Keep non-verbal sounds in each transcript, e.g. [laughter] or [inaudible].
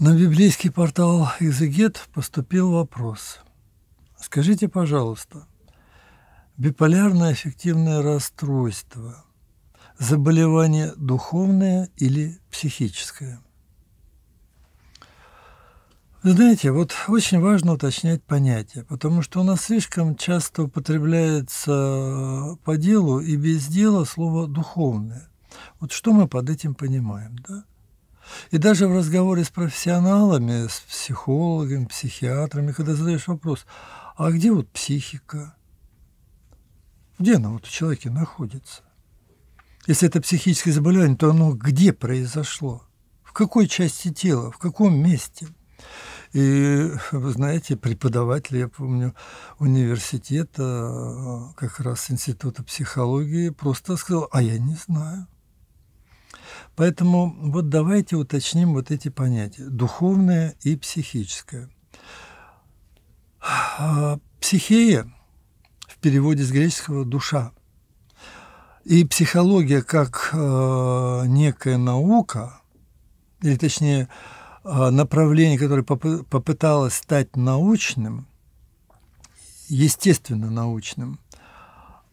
На библейский портал «Экзегет» поступил вопрос. Скажите, пожалуйста, биполярное аффективное расстройство – заболевание духовное или психическое? Вы знаете, вот очень важно уточнять понятия, потому что у нас слишком часто употребляется по делу и без дела слово «духовное». Вот что мы под этим понимаем, да? И даже в разговоре с профессионалами, с психологами, психиатрами, когда задаешь вопрос, а где вот психика? Где она вот у человека находится? Если это психическое заболевание, то оно где произошло? В какой части тела? В каком месте? И, вы знаете, преподаватель, я помню, университета, как раз Института психологии, просто сказал, а я не знаю. Поэтому вот давайте уточним вот эти понятия. Духовное и психическое. А, психея в переводе с греческого «душа». И психология как э, некая наука, или точнее э, направление, которое поп попыталось стать научным, естественно научным,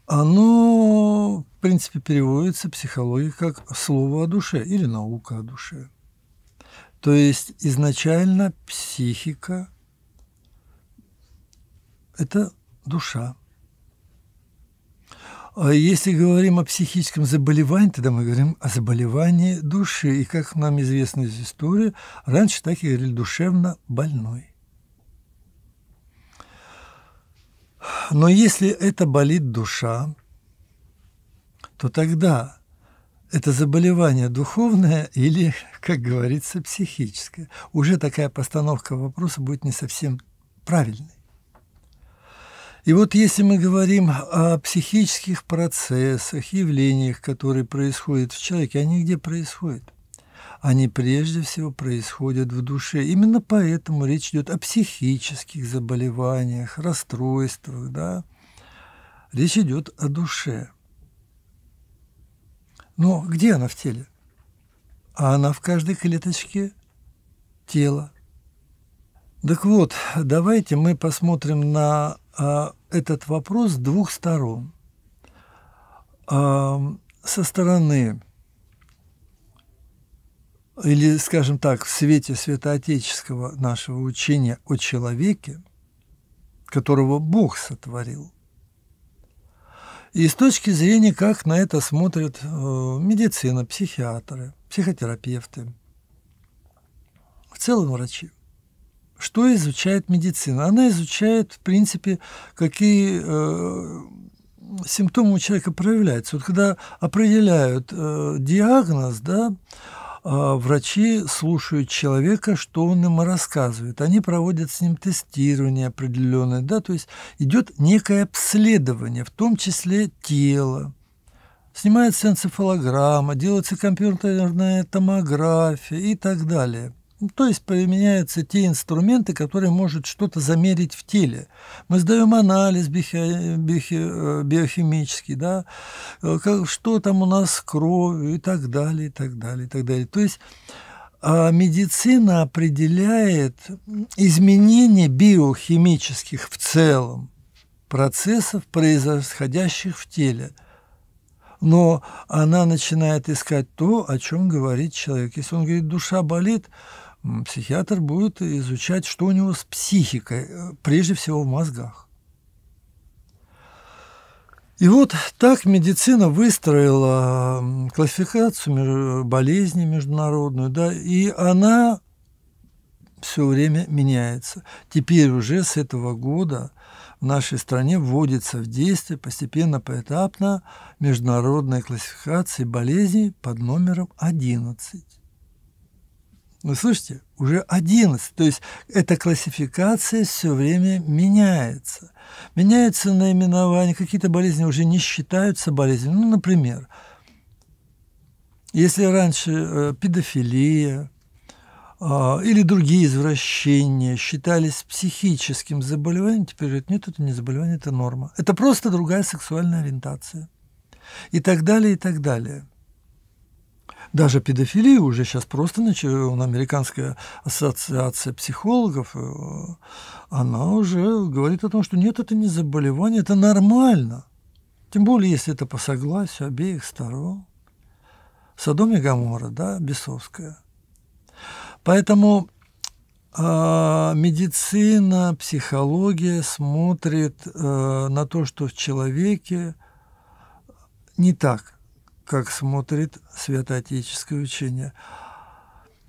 оно, в принципе, переводится психология как слово о душе или наука о душе. То есть изначально психика – это душа. А если говорим о психическом заболевании, тогда мы говорим о заболевании души. И, как нам известно из истории, раньше так и говорили душевно больной. Но если это болит душа, то тогда это заболевание духовное или, как говорится, психическое. Уже такая постановка вопроса будет не совсем правильной. И вот если мы говорим о психических процессах, явлениях, которые происходят в человеке, они где происходят? Они прежде всего происходят в душе. Именно поэтому речь идет о психических заболеваниях, расстройствах, да. Речь идет о душе. Но где она в теле? А она в каждой клеточке тела. Так вот, давайте мы посмотрим на а, этот вопрос с двух сторон. А, со стороны или, скажем так, в свете святоотеческого нашего учения о человеке, которого Бог сотворил. И с точки зрения, как на это смотрят э, медицина, психиатры, психотерапевты, в целом врачи. Что изучает медицина? Она изучает, в принципе, какие э, симптомы у человека проявляются. Вот когда определяют э, диагноз, да, врачи слушают человека, что он им рассказывает. Они проводят с ним тестирование определенное, да, то есть идет некое обследование, в том числе тела. Снимается энцефалограмма, делается компьютерная томография и так далее. То есть применяются те инструменты, которые может что-то замерить в теле. Мы сдаем анализ биохи, биохи, э, биохимический, да, э, как, что там у нас с кровью и так далее, и так далее, и так далее. То есть а медицина определяет изменения биохимических в целом процессов, происходящих в теле – но она начинает искать то, о чем говорит человек. Если он говорит, душа болит, психиатр будет изучать, что у него с психикой, э, прежде всего в мозгах. И вот так медицина выстроила классификацию болезней международную, да, и она все время меняется. Теперь уже с этого года в нашей стране вводится в действие постепенно, поэтапно международная классификация болезней под номером 11. Вы слышите? Уже 11. То есть эта классификация все время меняется. Меняются наименования, какие-то болезни уже не считаются болезнями. Ну, например, если раньше э, педофилия э, или другие извращения считались психическим заболеванием, теперь говорят, нет, это не заболевание, это норма. Это просто другая сексуальная ориентация. И так далее, и так далее. Даже педофилия уже сейчас просто начала, американская ассоциация психологов, э, она уже говорит о том, что нет, это не заболевание, это нормально. Тем более, если это по согласию обеих сторон. Содом и Гамора, да, бесовская. Поэтому э, медицина, психология смотрит э, на то, что в человеке не так, как смотрит святоотеческое учение.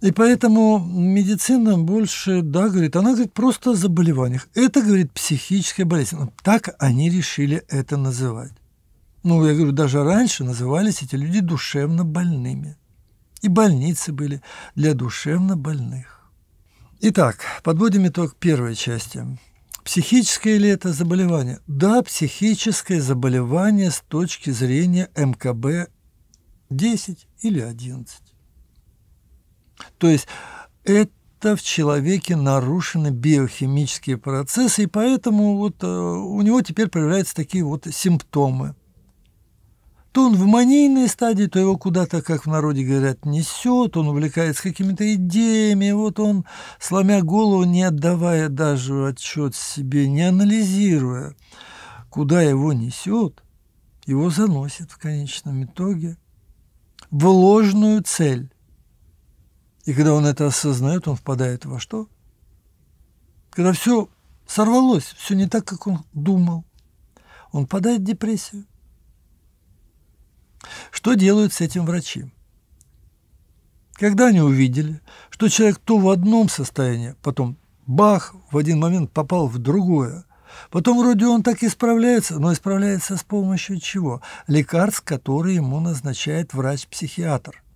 И поэтому медицина больше, да, говорит, она говорит просто о заболеваниях. Это, говорит, психическая болезнь. Так они решили это называть. Ну, я говорю, даже раньше назывались эти люди душевно больными. И больницы были для душевно больных. Итак, подводим итог первой части. Психическое ли это заболевание? Да, психическое заболевание с точки зрения МКБ 10 или 11. То есть это в человеке нарушены биохимические процессы, и поэтому вот э, у него теперь проявляются такие вот симптомы. То он в манийной стадии, то его куда-то, как в народе говорят, несет, он увлекается какими-то идеями, вот он, сломя голову, не отдавая даже отчет себе, не анализируя, куда его несет, его заносит в конечном итоге в ложную цель. И когда он это осознает, он впадает во что? Когда все сорвалось, все не так, как он думал, он впадает в депрессию. Что делают с этим врачи? Когда они увидели, что человек то в одном состоянии, потом бах, в один момент попал в другое, потом вроде он так и справляется, но исправляется с помощью чего? Лекарств, которые ему назначает врач-психиатр –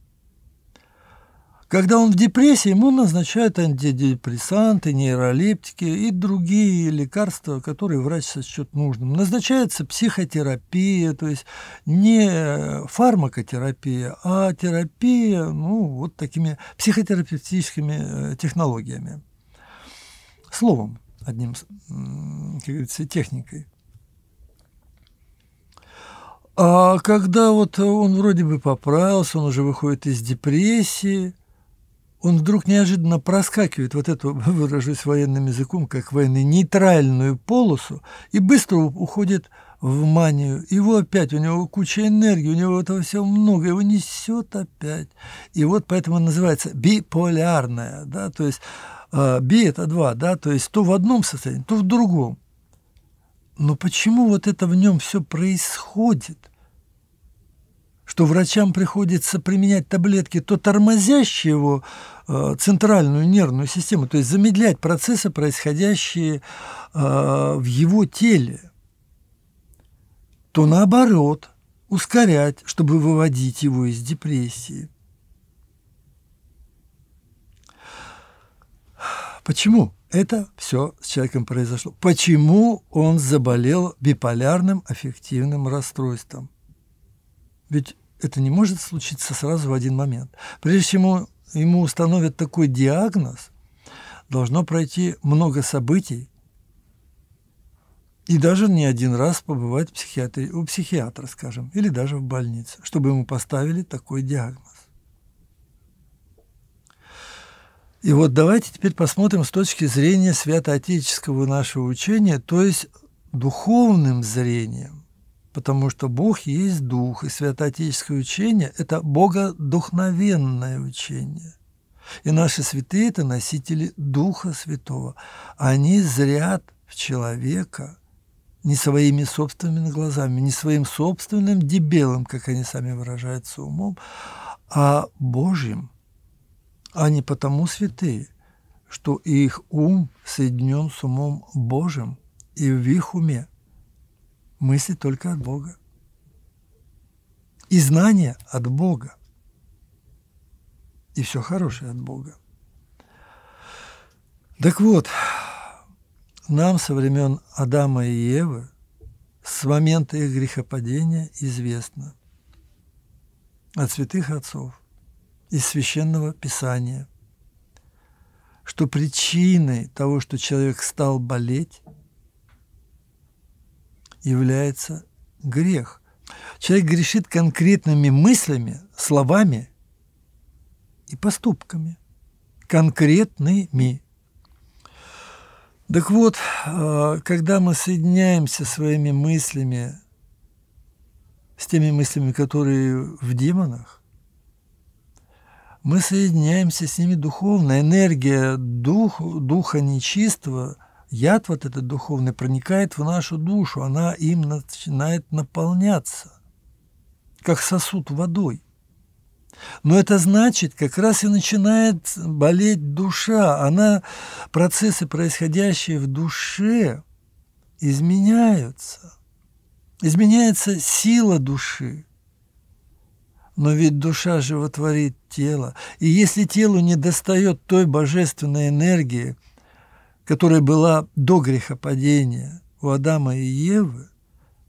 когда он в депрессии, ему назначают антидепрессанты, нейролептики и другие лекарства, которые врач сочтет нужным. Назначается психотерапия, то есть не фармакотерапия, а терапия ну, вот такими психотерапевтическими э, технологиями. Словом, одним, как говорится, техникой. А когда вот он вроде бы поправился, он уже выходит из депрессии, он вдруг неожиданно проскакивает вот эту, [laughs] выражусь военным языком, как военный, нейтральную полосу и быстро уходит в манию. Его опять, у него куча энергии, у него этого всего много, его несет опять. И вот поэтому называется биполярная, да, то есть э, би – это два, да, то есть то в одном состоянии, то в другом. Но почему вот это в нем все происходит? что врачам приходится применять таблетки, то тормозящие его э, центральную нервную систему, то есть замедлять процессы, происходящие э, в его теле, то наоборот ускорять, чтобы выводить его из депрессии. Почему это все с человеком произошло? Почему он заболел биполярным аффективным расстройством? Ведь это не может случиться сразу в один момент. Прежде чем ему, установят такой диагноз, должно пройти много событий, и даже не один раз побывать в психиатре, у психиатра, скажем, или даже в больнице, чтобы ему поставили такой диагноз. И вот давайте теперь посмотрим с точки зрения святоотеческого нашего учения, то есть духовным зрением потому что Бог есть Дух, и святоотеческое учение – это богодухновенное учение. И наши святые – это носители Духа Святого. Они зрят в человека не своими собственными глазами, не своим собственным дебелым, как они сами выражаются умом, а Божьим. Они потому святые, что их ум соединен с умом Божьим, и в их уме мысли только от Бога. И знания от Бога. И все хорошее от Бога. Так вот, нам со времен Адама и Евы, с момента их грехопадения известно от святых отцов из священного писания, что причиной того, что человек стал болеть, является грех. Человек грешит конкретными мыслями, словами и поступками, конкретными. Так вот, а, когда мы соединяемся своими мыслями с теми мыслями, которые в демонах, мы соединяемся с ними духовно. Энергия дух, духа нечистого, яд вот этот духовный проникает в нашу душу, она им начинает наполняться, как сосуд водой. Но это значит, как раз и начинает болеть душа. Она, процессы, происходящие в душе, изменяются. Изменяется сила души. Но ведь душа животворит тело. И если телу не достает той божественной энергии, которая была до грехопадения у Адама и Евы,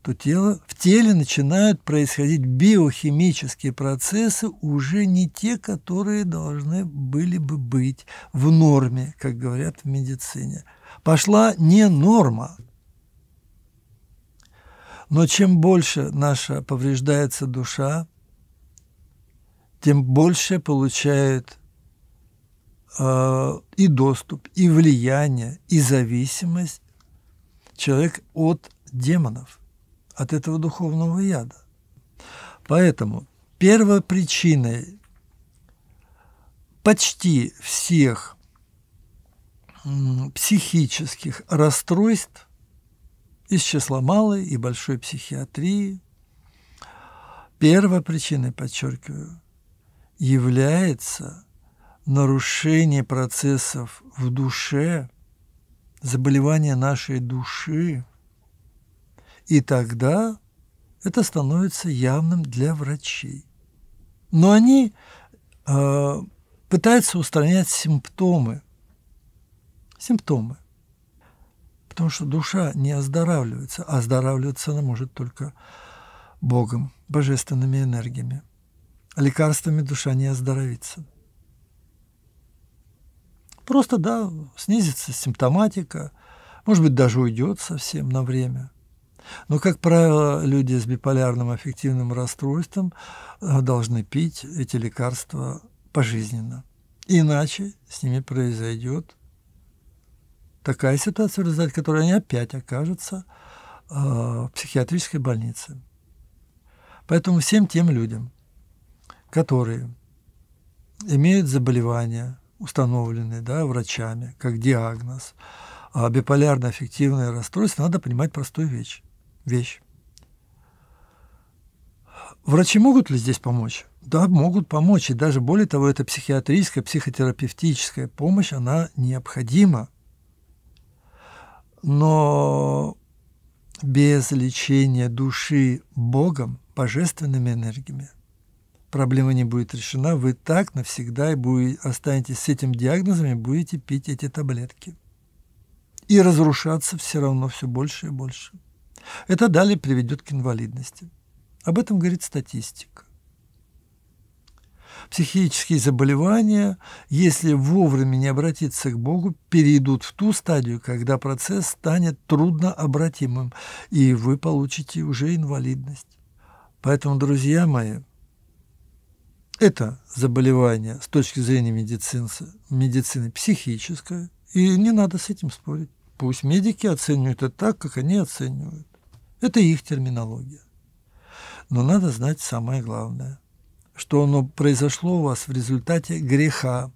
то тело, в теле начинают происходить биохимические процессы, уже не те, которые должны были бы быть в норме, как говорят в медицине. Пошла не норма. Но чем больше наша повреждается душа, тем больше получает э, и доступ, и влияние, и зависимость человек от демонов от этого духовного яда. Поэтому первой причиной почти всех психических расстройств из числа малой и большой психиатрии, первой причиной, подчеркиваю, является нарушение процессов в душе, заболевание нашей души, и тогда это становится явным для врачей. Но они э, пытаются устранять симптомы. Симптомы. Потому что душа не оздоравливается, а оздоравливаться она может только Богом, божественными энергиями. Лекарствами душа не оздоровится. Просто, да, снизится симптоматика, может быть, даже уйдет совсем на время. Но, как правило, люди с биполярным аффективным расстройством э, должны пить эти лекарства пожизненно. Иначе с ними произойдет такая ситуация, в результате которой они опять окажутся э, в психиатрической больнице. Поэтому всем тем людям, которые имеют заболевания, установленные да, врачами, как диагноз, а биполярное аффективное расстройство, надо понимать простую вещь вещь. Врачи могут ли здесь помочь? Да, могут помочь. И даже более того, эта психиатрическая, психотерапевтическая помощь, она необходима. Но без лечения души Богом, божественными энергиями, проблема не будет решена. Вы так навсегда и будете, останетесь с этим диагнозом и будете пить эти таблетки. И разрушаться все равно все больше и больше. Это далее приведет к инвалидности. Об этом говорит статистика. Психические заболевания, если вовремя не обратиться к Богу, перейдут в ту стадию, когда процесс станет труднообратимым, и вы получите уже инвалидность. Поэтому, друзья мои, это заболевание с точки зрения медицины, медицины психическое, и не надо с этим спорить. Пусть медики оценивают это так, как они оценивают. Это их терминология. Но надо знать самое главное, что оно произошло у вас в результате греха,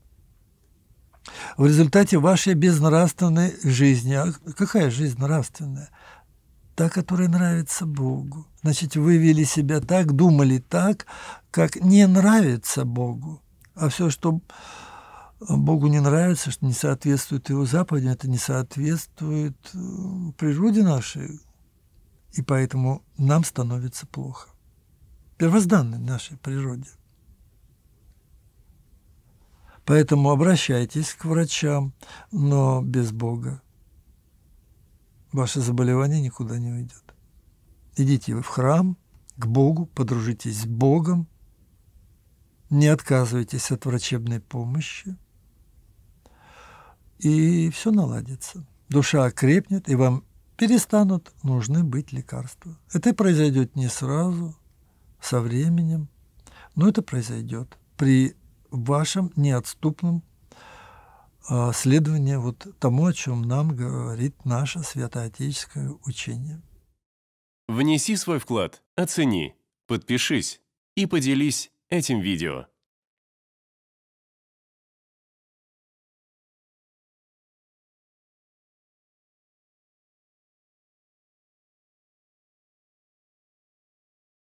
в результате вашей безнравственной жизни. А какая жизнь нравственная? Та, которая нравится Богу. Значит, вы вели себя так, думали так, как не нравится Богу. А все, что Богу не нравится, что не соответствует Его заповедям, это не соответствует э, природе нашей, и поэтому нам становится плохо. Первозданной нашей природе. Поэтому обращайтесь к врачам, но без Бога. Ваше заболевание никуда не уйдет. Идите вы в храм, к Богу, подружитесь с Богом, не отказывайтесь от врачебной помощи, и все наладится. Душа окрепнет, и вам перестанут нужны быть лекарства. Это произойдет не сразу, со временем, но это произойдет при вашем неотступном а, следовании вот тому, о чем нам говорит наше святоотеческое учение. Внеси свой вклад, оцени, подпишись и поделись этим видео.